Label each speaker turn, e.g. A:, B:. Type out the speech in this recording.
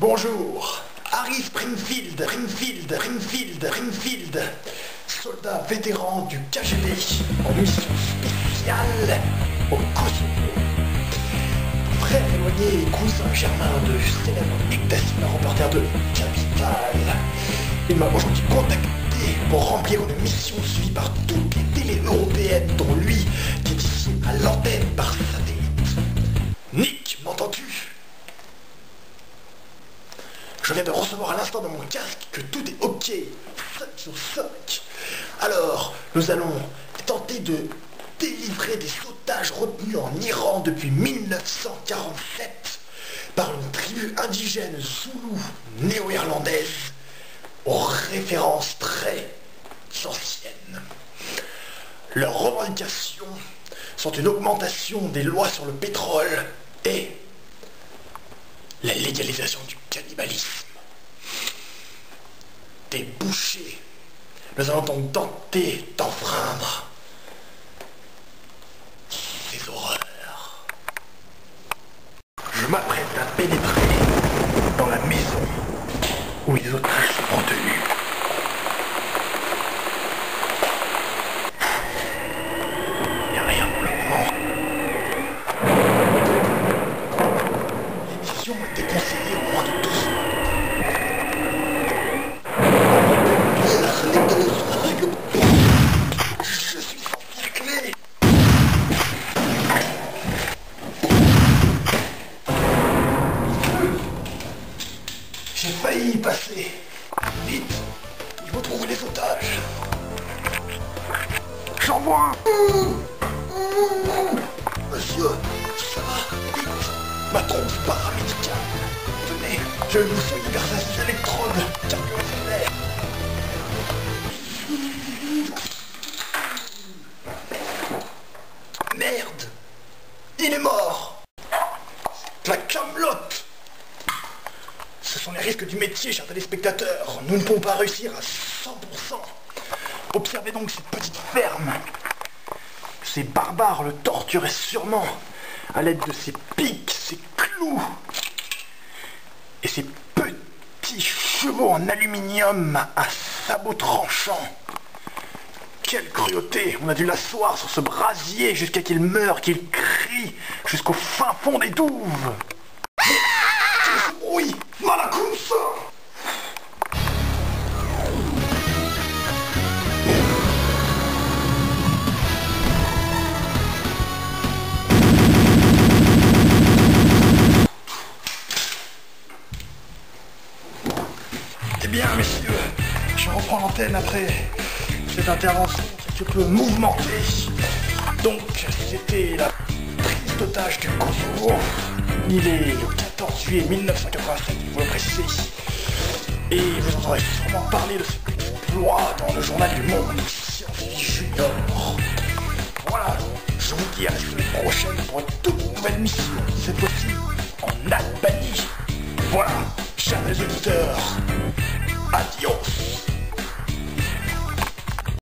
A: Bonjour, Harry Springfield, Springfield, Springfield, Springfield, soldat vétéran du KGB en mission spéciale au Kosovo. Frère éloigné et cousin germain de célèbre Nick Dassina, reporter de Capital. Il m'a aujourd'hui contacté pour remplir une mission suivie par toutes les télés européennes, dont lui, qui est ici à l'antenne par satellite. Nick, Je viens de recevoir à l'instant dans mon casque que tout est ok, 5 sur 5. Alors, nous allons tenter de délivrer des otages retenus en Iran depuis 1947 par une tribu indigène zoulou néo-irlandaise aux références très anciennes. Leurs revendications sont une augmentation des lois sur le pétrole et la légalisation du Des bouchers. Nous allons donc tenter d'enfreindre ces horreurs. Je m'apprête à pénétrer dans la maison où les otages sont retenus. Il n'y a rien pour le moment. L'édition est déconseillée au moins de 12 Je suis encerclé J'ai passer. Vite, il faut trouver les otages. J'en vois un. Monsieur, ça va Vite, ma trompe paramédicale. Venez, je vous soigner grâce à ces électrodes. Merde Il est mort ce sont les risques du métier, chers téléspectateurs. Nous ne pouvons pas réussir à 100%. Observez donc cette petite ferme. Ces barbares le torturaient sûrement à l'aide de ces pics, ces clous et ces petits chevaux en aluminium à sabots tranchants. Quelle cruauté On a dû l'asseoir sur ce brasier jusqu'à qu'il meure, qu'il crie jusqu'au fin fond des douves. Bien, messieurs, je reprends l'antenne après cette intervention quelque peu mouvementée. Donc, c'était la prise d'otage du Kosovo. Il est le 14 juillet 1987, il faut le préciser. Et vous entendrez sûrement parler de ce exploit dans le journal du Monde, Junior. Voilà, je vous dis à la semaine prochaine pour une toute nouvelle mission, cette fois-ci en Albanie. Voilà, chers auditeurs, 有福。